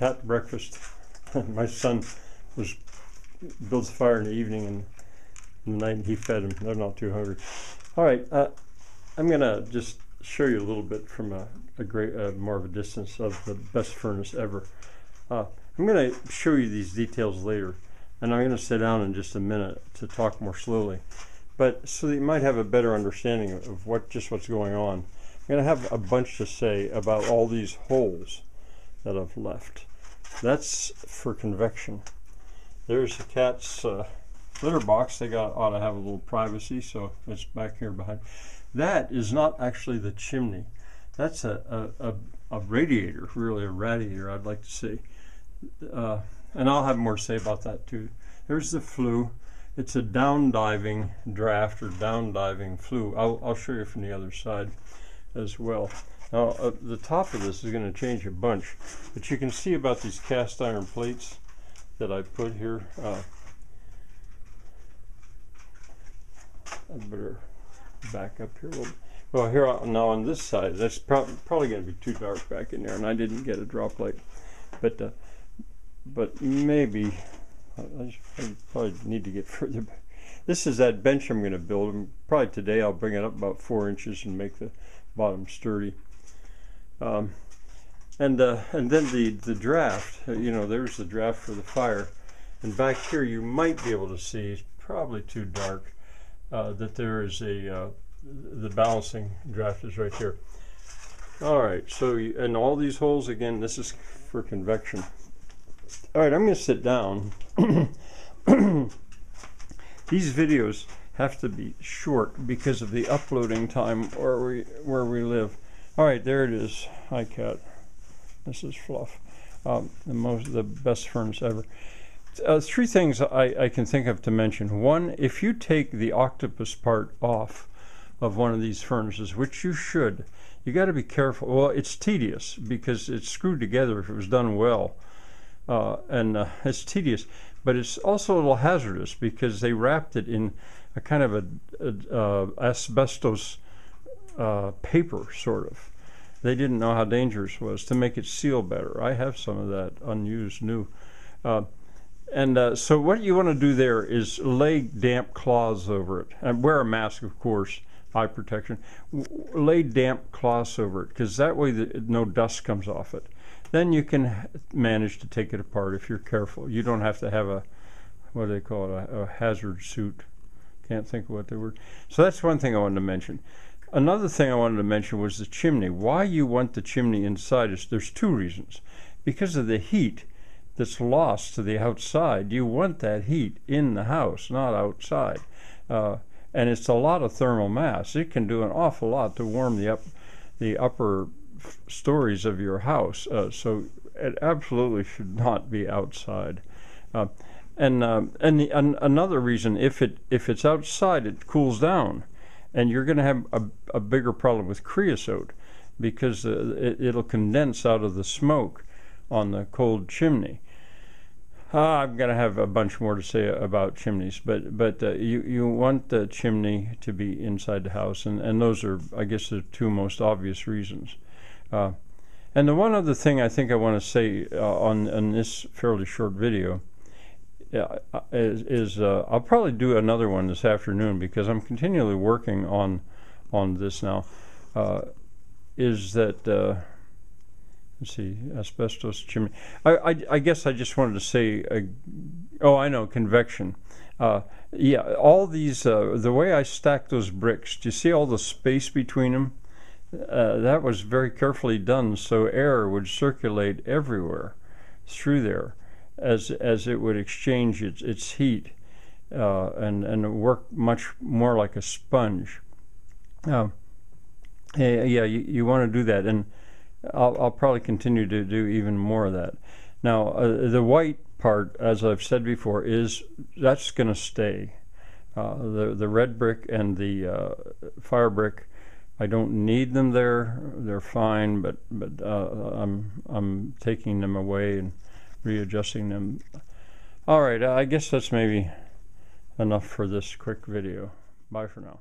cat breakfast. My son was builds a fire in the evening and in the night and he fed them. They're not too hungry. All right, uh, I'm gonna just show you a little bit from a, a great, uh, more of a distance of the best furnace ever. Uh, I'm gonna show you these details later, and I'm gonna sit down in just a minute to talk more slowly. But so that you might have a better understanding of what just what's going on. I'm gonna have a bunch to say about all these holes that I've left. That's for convection. There's the cat's uh, litter box. They got ought to have a little privacy, so it's back here behind. That is not actually the chimney. That's a, a, a, a radiator, really a radiator, I'd like to say. Uh, and I'll have more to say about that too. There's the flue. It's a down diving draft or down diving flue. I'll, I'll show you from the other side as well. Now, uh, the top of this is going to change a bunch, but you can see about these cast iron plates that I put here. Uh, I better back up here a little. Well, here now on this side, that's prob probably going to be too dark back in there, and I didn't get a drop light. But uh, but maybe I, I, probably need to get further back. This is that bench I'm going to build. Probably today I'll bring it up about four inches and make the bottom sturdy. Um, and uh, and then the the draft. Uh, you know, there's the draft for the fire, and back here you might be able to see. It's probably too dark uh, that there is a uh, the balancing draft is right here. All right, so you, and all these holes again, this is for convection. All right, I'm going to sit down. these videos have to be short because of the uploading time where we where we live. All right, there it is. Hi, cat. This is Fluff. Um, the most, the best furnace ever. Uh, three things I, I can think of to mention. One, if you take the octopus part off of one of these furnaces, which you should, you got to be careful. Well, it's tedious because it's screwed together if it was done well, uh, and uh, it's tedious. But it's also a little hazardous because they wrapped it in a kind of a, a uh, asbestos uh, paper, sort of. They didn't know how dangerous it was to make it seal better. I have some of that unused new. Uh, and uh, so what you want to do there is lay damp cloths over it. And wear a mask, of course, eye protection. Lay damp cloths over it because that way the, no dust comes off it. Then you can manage to take it apart if you're careful. You don't have to have a, what do they call it, a, a hazard suit. Can't think of what the word. So that's one thing I wanted to mention. Another thing I wanted to mention was the chimney. Why you want the chimney inside is there's two reasons. Because of the heat that's lost to the outside. You want that heat in the house, not outside. Uh, and it's a lot of thermal mass. It can do an awful lot to warm the up the upper stories of your house. Uh, so it absolutely should not be outside. Uh, and uh, and, the, an, another reason, if it if it's outside, it cools down, and you're going to have a, a bigger problem with creosote because uh, it, it'll condense out of the smoke on the cold chimney. I'm going to have a bunch more to say about chimneys, but but uh, you you want the chimney to be inside the house, and, and those are, I guess, the two most obvious reasons. Uh, and the one other thing I think I want to say uh, on on this fairly short video is, is uh, I'll probably do another one this afternoon because I'm continually working on on this now. is that let's see, asbestos chimney. I, I, I, guess I just wanted to say, uh, oh, I know, convection. Uh, yeah, all these, uh, the way I stacked those bricks, do you see all the space between them? Uh, that was very carefully done so air would circulate everywhere through there as, as it would exchange its, its heat uh, and, and work much more like a sponge. Uh, yeah, you, you want to do that. And I'll, I'll probably continue to do even more of that. Now, uh, the white part, as I've said before, is that's going to stay. Uh, the the red brick and the uh, fire brick, I don't need them there. They're fine, but but uh, I'm I'm taking them away and readjusting them. All right, I guess that's maybe enough for this quick video. Bye for now.